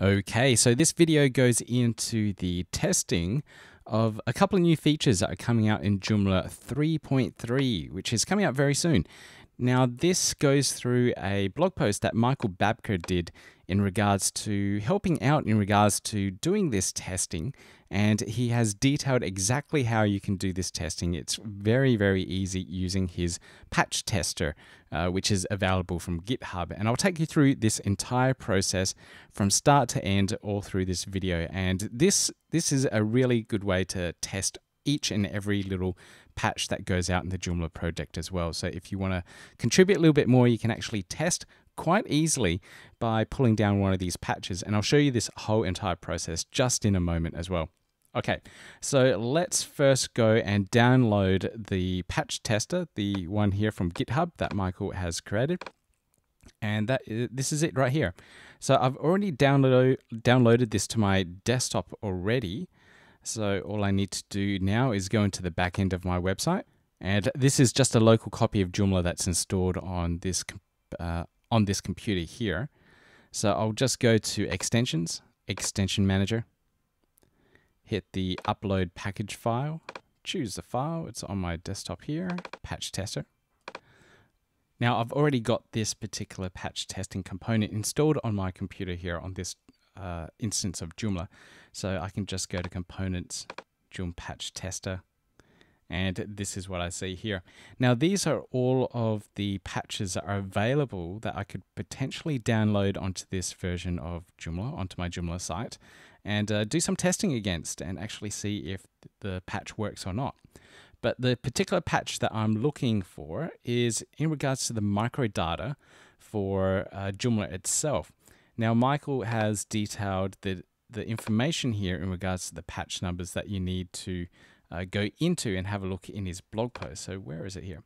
Okay, so this video goes into the testing of a couple of new features that are coming out in Joomla 3.3, which is coming out very soon. Now, this goes through a blog post that Michael Babker did in regards to helping out in regards to doing this testing. And he has detailed exactly how you can do this testing. It's very, very easy using his patch tester, uh, which is available from GitHub. And I'll take you through this entire process from start to end all through this video. And this, this is a really good way to test each and every little patch that goes out in the Joomla project as well. So if you want to contribute a little bit more, you can actually test quite easily by pulling down one of these patches. And I'll show you this whole entire process just in a moment as well. Okay, so let's first go and download the patch tester, the one here from GitHub that Michael has created. And that this is it right here. So I've already download, downloaded this to my desktop already. So all I need to do now is go into the back end of my website. And this is just a local copy of Joomla that's installed on this, uh, on this computer here. So I'll just go to extensions, extension manager, hit the upload package file, choose the file, it's on my desktop here, patch tester. Now I've already got this particular patch testing component installed on my computer here on this uh, instance of Joomla. So I can just go to components, Joom patch tester, and this is what I see here. Now these are all of the patches that are available that I could potentially download onto this version of Joomla, onto my Joomla site, and uh, do some testing against and actually see if the patch works or not. But the particular patch that I'm looking for is in regards to the microdata for uh, Joomla itself. Now, Michael has detailed the, the information here in regards to the patch numbers that you need to uh, go into and have a look in his blog post. So, where is it here?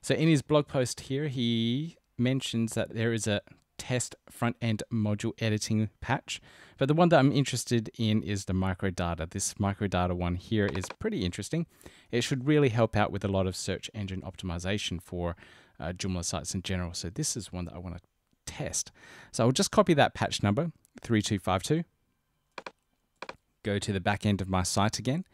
So, in his blog post here, he mentions that there is a test front end module editing patch. But the one that I'm interested in is the microdata. This microdata one here is pretty interesting. It should really help out with a lot of search engine optimization for uh, Joomla sites in general. So this is one that I want to test. So I'll just copy that patch number 3252, go to the back end of my site again,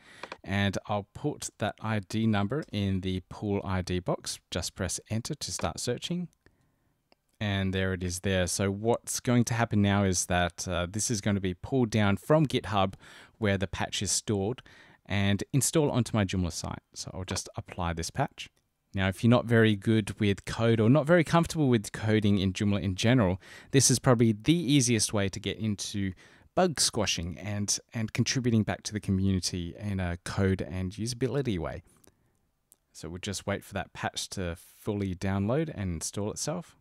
and I'll put that ID number in the pull ID box. Just press enter to start searching. And there it is there. So what's going to happen now is that uh, this is going to be pulled down from GitHub where the patch is stored and install onto my Joomla site. So I'll just apply this patch. Now, if you're not very good with code or not very comfortable with coding in Joomla in general, this is probably the easiest way to get into bug squashing and, and contributing back to the community in a code and usability way. So we'll just wait for that patch to fully download and install itself.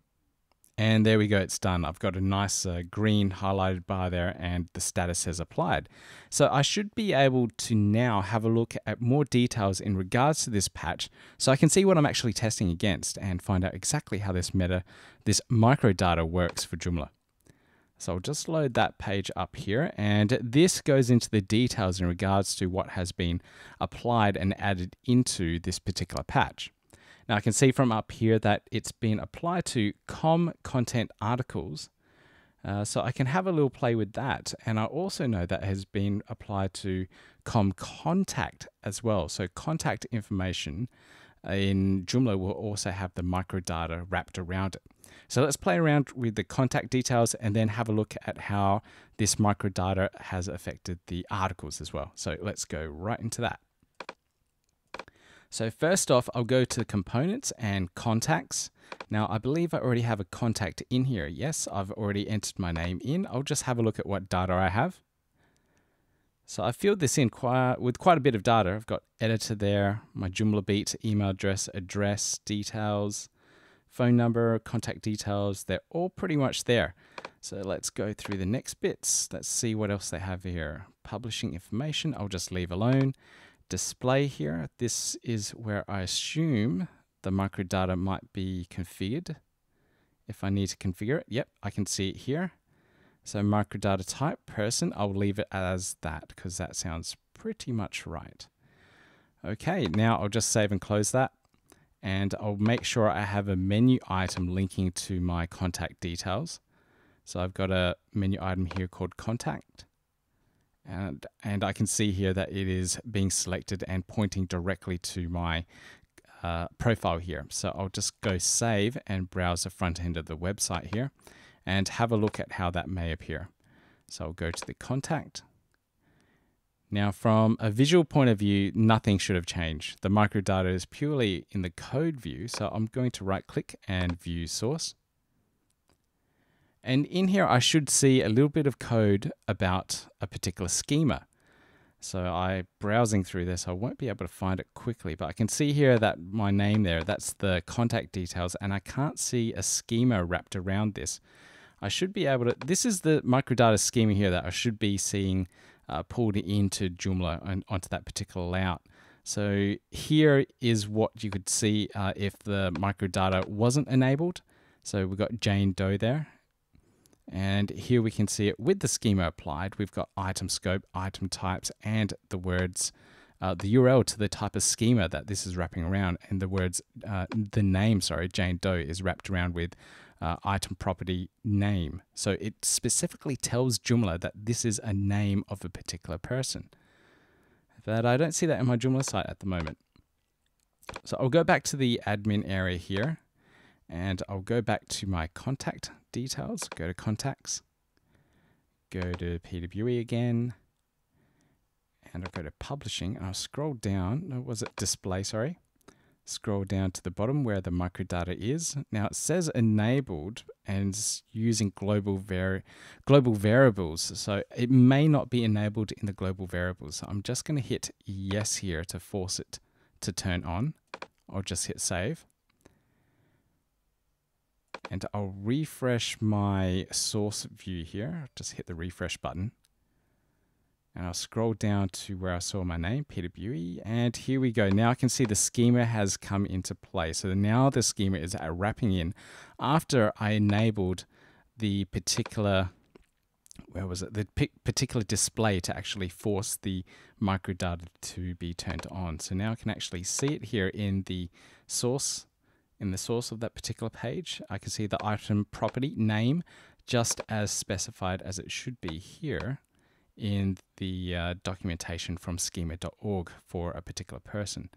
And there we go, it's done. I've got a nice uh, green highlighted bar there and the status has applied. So I should be able to now have a look at more details in regards to this patch so I can see what I'm actually testing against and find out exactly how this meta, this microdata works for Joomla. So I'll just load that page up here and this goes into the details in regards to what has been applied and added into this particular patch. Now I can see from up here that it's been applied to com content articles. Uh, so I can have a little play with that. And I also know that has been applied to com contact as well. So contact information in Joomla will also have the microdata wrapped around it. So let's play around with the contact details and then have a look at how this microdata has affected the articles as well. So let's go right into that. So first off, I'll go to components and contacts. Now, I believe I already have a contact in here. Yes, I've already entered my name in. I'll just have a look at what data I have. So I filled this in quite, with quite a bit of data. I've got editor there, my Joomla Beat email address, address, details, phone number, contact details. They're all pretty much there. So let's go through the next bits. Let's see what else they have here. Publishing information, I'll just leave alone display here. This is where I assume the microdata might be configured. If I need to configure it, yep, I can see it here. So microdata type, person, I'll leave it as that because that sounds pretty much right. Okay, now I'll just save and close that. And I'll make sure I have a menu item linking to my contact details. So I've got a menu item here called contact. And, and I can see here that it is being selected and pointing directly to my uh, profile here. So I'll just go save and browse the front end of the website here and have a look at how that may appear. So I'll go to the contact. Now, from a visual point of view, nothing should have changed. The microdata is purely in the code view. So I'm going to right click and view source. And in here, I should see a little bit of code about a particular schema. So I browsing through this, I won't be able to find it quickly, but I can see here that my name there, that's the contact details, and I can't see a schema wrapped around this. I should be able to, this is the microdata schema here that I should be seeing uh, pulled into Joomla and onto that particular layout. So here is what you could see uh, if the microdata wasn't enabled. So we've got Jane Doe there, and here we can see it with the schema applied. We've got item scope, item types, and the words, uh, the URL to the type of schema that this is wrapping around. And the words, uh, the name, sorry, Jane Doe is wrapped around with uh, item property name. So it specifically tells Joomla that this is a name of a particular person. But I don't see that in my Joomla site at the moment. So I'll go back to the admin area here and I'll go back to my contact details, go to contacts, go to PWE again, and I'll go to publishing and I'll scroll down. Was it display? Sorry. Scroll down to the bottom where the microdata is. Now it says enabled and using global vari global variables. So it may not be enabled in the global variables. So I'm just going to hit yes here to force it to turn on. I'll just hit save and I'll refresh my source view here. Just hit the refresh button. And I'll scroll down to where I saw my name, Peter Bui. And here we go. Now I can see the schema has come into play. So now the schema is wrapping in after I enabled the particular, where was it? The particular display to actually force the microdata to be turned on. So now I can actually see it here in the source in the source of that particular page. I can see the item property name just as specified as it should be here in the uh, documentation from schema.org for a particular person.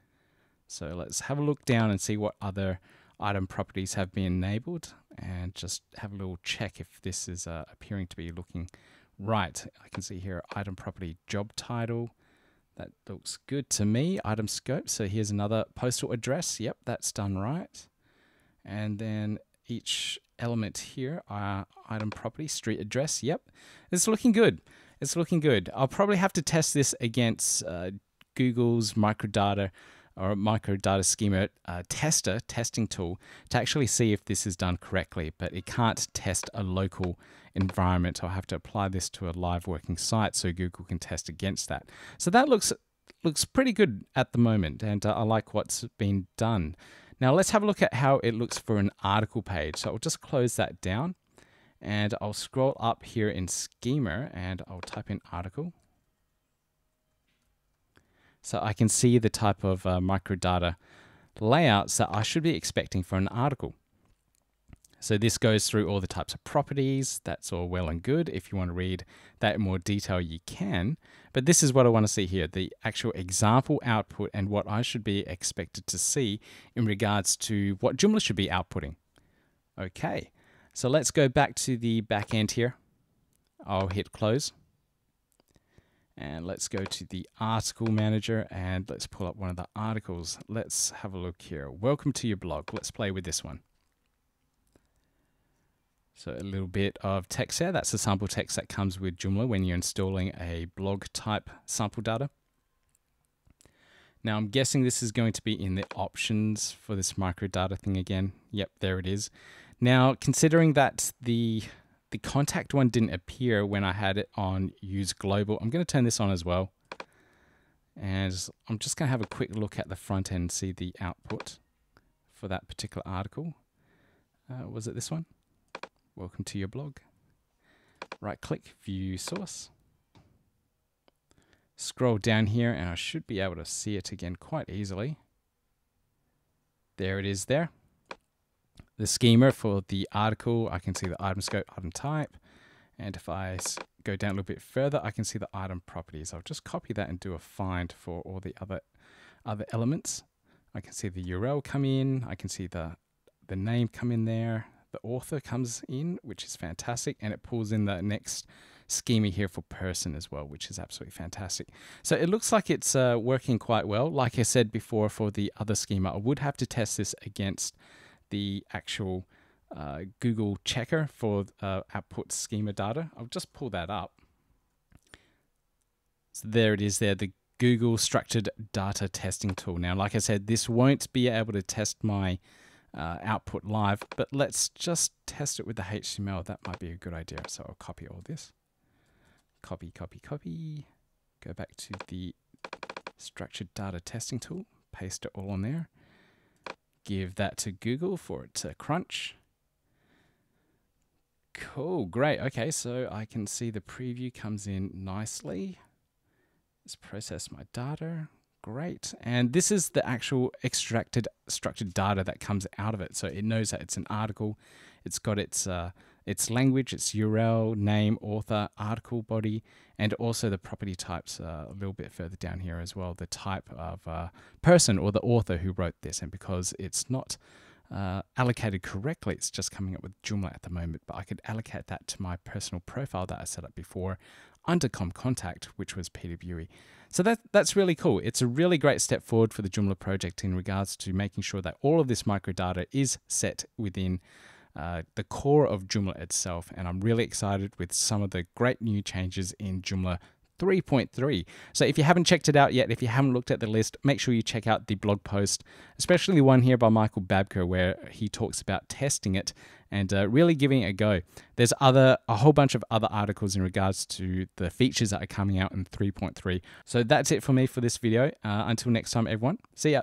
So let's have a look down and see what other item properties have been enabled and just have a little check if this is uh, appearing to be looking right. I can see here item property job title. That looks good to me. Item scope. So here's another postal address. Yep, that's done right. And then each element here, uh, item property, street address. Yep, it's looking good. It's looking good. I'll probably have to test this against uh, Google's microdata or microdata schema uh, tester testing tool to actually see if this is done correctly, but it can't test a local environment. I'll have to apply this to a live working site so Google can test against that. So that looks looks pretty good at the moment, and uh, I like what's been done. Now let's have a look at how it looks for an article page. So I'll just close that down and I'll scroll up here in Schema and I'll type in article. So I can see the type of uh, microdata layouts that I should be expecting for an article. So this goes through all the types of properties. That's all well and good. If you want to read that in more detail, you can. But this is what I want to see here, the actual example output and what I should be expected to see in regards to what Joomla should be outputting. Okay, so let's go back to the back end here. I'll hit close. And let's go to the article manager and let's pull up one of the articles. Let's have a look here. Welcome to your blog. Let's play with this one. So a little bit of text there. That's the sample text that comes with Joomla when you're installing a blog type sample data. Now I'm guessing this is going to be in the options for this microdata thing again. Yep, there it is. Now considering that the the contact one didn't appear when I had it on use global, I'm going to turn this on as well. And I'm just going to have a quick look at the front end and see the output for that particular article. Uh, was it this one? Welcome to your blog. Right click, view source. Scroll down here and I should be able to see it again quite easily. There it is there. the schema for the article. I can see the item scope, item type. And if I go down a little bit further, I can see the item properties. I'll just copy that and do a find for all the other other elements. I can see the URL come in. I can see the the name come in there. The author comes in, which is fantastic, and it pulls in the next schema here for person as well, which is absolutely fantastic. So it looks like it's uh, working quite well. Like I said before, for the other schema, I would have to test this against the actual uh, Google checker for uh, output schema data. I'll just pull that up. So there it is there, the Google structured data testing tool. Now, like I said, this won't be able to test my uh, output live, but let's just test it with the HTML. That might be a good idea. So I'll copy all this. Copy, copy, copy. Go back to the structured data testing tool. Paste it all on there. Give that to Google for it to crunch. Cool, great. Okay, so I can see the preview comes in nicely. Let's process my data. Great. And this is the actual extracted structured data that comes out of it. So it knows that it's an article. It's got its uh, its language, its URL, name, author, article body, and also the property types uh, a little bit further down here as well. The type of uh, person or the author who wrote this. And because it's not uh, allocated correctly, it's just coming up with Joomla at the moment. But I could allocate that to my personal profile that I set up before under com contact, which was Peter Bui. So that that's really cool. It's a really great step forward for the Joomla project in regards to making sure that all of this microdata is set within uh, the core of Joomla itself. And I'm really excited with some of the great new changes in Joomla 3.3. So if you haven't checked it out yet, if you haven't looked at the list, make sure you check out the blog post, especially the one here by Michael Babker, where he talks about testing it and uh, really giving it a go. There's other a whole bunch of other articles in regards to the features that are coming out in 3.3. So that's it for me for this video. Uh, until next time, everyone. See ya.